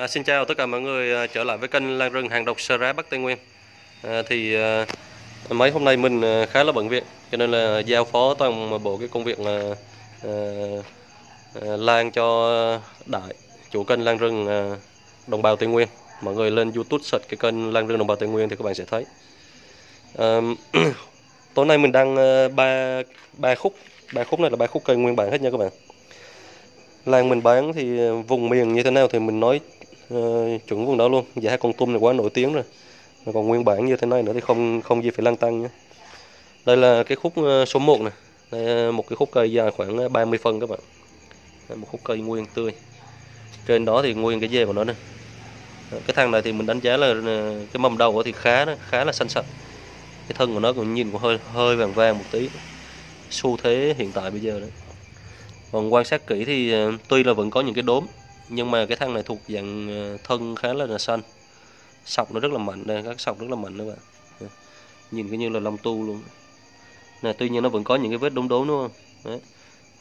À, xin chào tất cả mọi người à, trở lại với kênh Lan rừng hàng độc Sơ Rá Bắc Tây Nguyên. À, thì à, mấy hôm nay mình à, khá là bận việc cho nên là giao phó toàn bộ cái công việc là à, à, lan cho đại chủ kênh Lan rừng à, đồng bào Tây Nguyên. Mọi người lên YouTube search cái kênh Lan rừng đồng bào Tây Nguyên thì các bạn sẽ thấy. À, tối nay mình đăng à, ba ba khúc, ba khúc này là ba khúc cây nguyên bản hết nha các bạn. Lan mình bán thì à, vùng miền như thế nào thì mình nói Ờ, chuẩn vùng đó luôn. Giá con tôm này quá nổi tiếng rồi. Còn nguyên bản như thế này nữa thì không không gì phải lăn tăng nhé. Đây là cái khúc ờ, số 1 này đây ờ, một cái khúc cây dài khoảng 30 phân các bạn. Đây, một khúc cây nguyên tươi. Trên đó thì nguyên cái dê của nó này cái thằng này thì mình đánh giá là cái mầm đầu thì khá khá là xanh sạch. Cái thân của nó cũng nhìn cũng hơi hơi vàng vàng một tí. Xu thế hiện tại bây giờ đấy. Còn quan sát kỹ thì tuy là vẫn có những cái đốm nhưng mà cái thân này thuộc dạng ờ, thân khá là, là xanh. Sọc nó rất là mạnh đây các sọc rất là mạnh các bạn. Dạ. Nhìn cứ như là lông tu luôn. Này tuy nhiên nó vẫn có những cái vết đốm đốm đúng không? Đấy.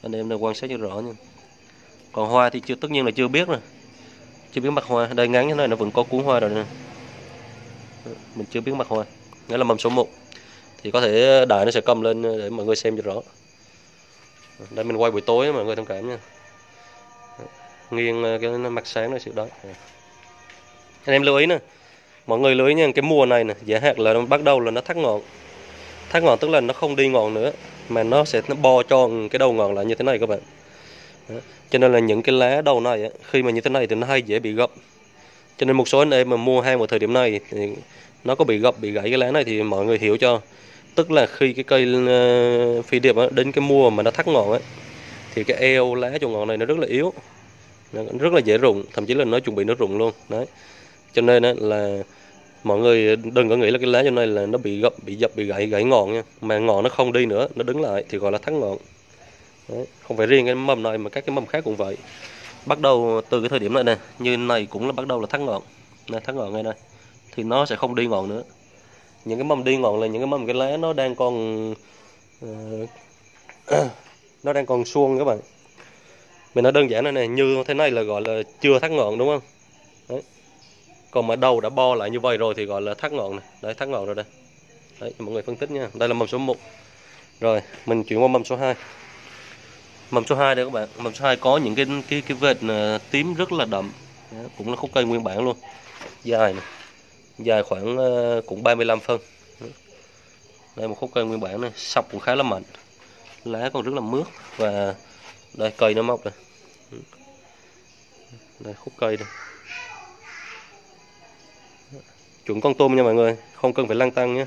Anh em nên quan sát cho rõ nha. Còn hoa thì chưa tất nhiên là chưa biết rồi. Chưa biết mặt hoa. Đây ngắn như này nó vẫn có cuốn hoa rồi nè. Dạ, mình chưa biết mặt hoa. Nghĩa là mầm số 1 thì có thể ờ, đại nó sẽ cầm lên ờ, để mọi người xem cho rõ. Dạ, đây mình quay buổi tối mọi người thông cảm nha nghiêng ờ, cái mặt sáng nó sự đó. Ừ. Anh em lưu ý nè, mọi người lưu ý nha, cái mùa này nè giả hạt là nó bắt đầu là nó thắt ngọn. Thắt ngọn tức là nó không đi ngọn nữa, mà nó sẽ nó bo tròn cái đầu ngọn lại như thế này các bạn. Đó. cho nên là những cái lá đầu này khi mà như thế này thì nó hay dễ bị gập. Cho nên một số anh em mà mua hàng vào thời điểm này thì nó có bị gập, bị gãy cái lá này thì mọi người hiểu cho. Tức là khi cái cây ờ, phi điệp đến cái mùa mà nó thắt ngọn ấy thì cái eo lá cho ngọn này nó rất là yếu rất là dễ rụng thậm chí là nó chuẩn bị nó rụng luôn. Đấy. Cho nên là mọi người đừng có nghĩ là cái lá cho này là nó bị gập bị dập bị gãy gãy ngọn nha. Mà ngọn nó không đi nữa nó đứng lại thì gọi là thắt ngọn. Đấy. không phải riêng cái mầm này mà các cái mầm khác cũng vậy. Bắt đầu từ cái thời điểm này nè như này cũng là bắt đầu là thắt ngọn. Này thắt ngọn ngay đây thì nó sẽ không đi ngọn nữa. Những cái mầm đi ngọn là những cái mầm cái lá nó đang còn uh, nó đang còn suông các bạn mình nói đơn giản này này như thế này là gọi là chưa thắt ngọn đúng không? Đấy. Còn mà đầu đã bo lại như vậy rồi thì gọi là thắt ngọn này đấy thắt ngọn rồi đây. Đấy mọi người phân tích nha. Đây là mầm số 1 rồi mình chuyển qua mầm số 2 mầm số 2 đây các bạn. Mầm số 2 có những cái cái cái vệt ờ, tím rất là đậm. Đấy, cũng là khúc cây nguyên bản luôn. Dài này dài khoảng ờ, cũng 35 phân. Đây một khúc cây nguyên bản này. Sọc cũng khá là mạnh. Lá còn rất là mướt và đây cây nó mọc rồi, đây khúc cây đây. Chuẩn con tôm nha mọi người không cần phải lăn tăng nhé.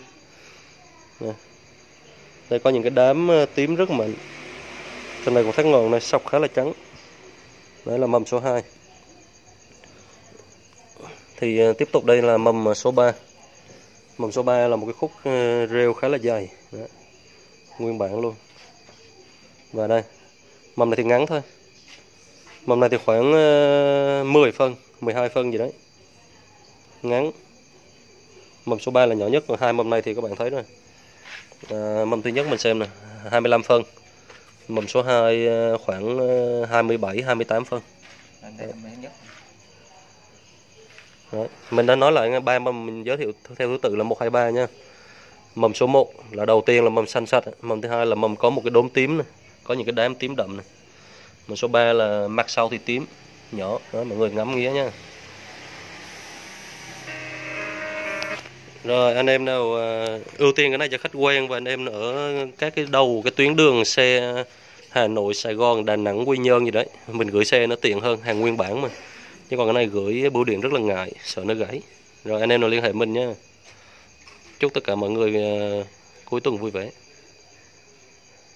Đây. Có những cái đám ờ, tím rất mạnh. Trên này còn thấy ngọn này sọc khá là trắng. Đấy là mầm số 2 thì ờ, tiếp tục đây là mầm ờ, số 3 mầm số 3 là một cái khúc rêu khá là dài. Đấy. nguyên bản luôn. Và đây mầm này thì ngắn thôi. Mầm này thì khoảng 10 ờ, phân 12 phân gì đấy. Ngắn. Mầm số 3 là nhỏ nhất còn hai mầm này thì các bạn thấy rồi. À, mầm thứ nhất mình xem nè 25 phân. Mầm số 2 ờ, khoảng 27 28 phân. Đấy. Mình đã nói lại ba mầm mình giới thiệu theo thứ tự là 1 2 3 nha. Mầm số 1 là đầu tiên là mầm xanh sạch mầm thứ hai là mầm có một cái đốm tím này có những cái đám tím đậm này. Một số 3 là mặt sau thì tím, nhỏ. Đó, mọi người ngắm nghĩa nha. Rồi, anh em nào à, ưu tiên cái này cho khách quen và anh em ở các cái đầu, cái tuyến đường xe Hà Nội, Sài Gòn, Đà Nẵng, Quy Nhơn gì đấy. Mình gửi xe nó tiện hơn, hàng nguyên bản mà. Chứ còn cái này gửi bưu điện rất là ngại, sợ nó gãy. Rồi, anh em nào liên hệ mình nhé chúc tất cả mọi người à, cuối tuần vui vẻ.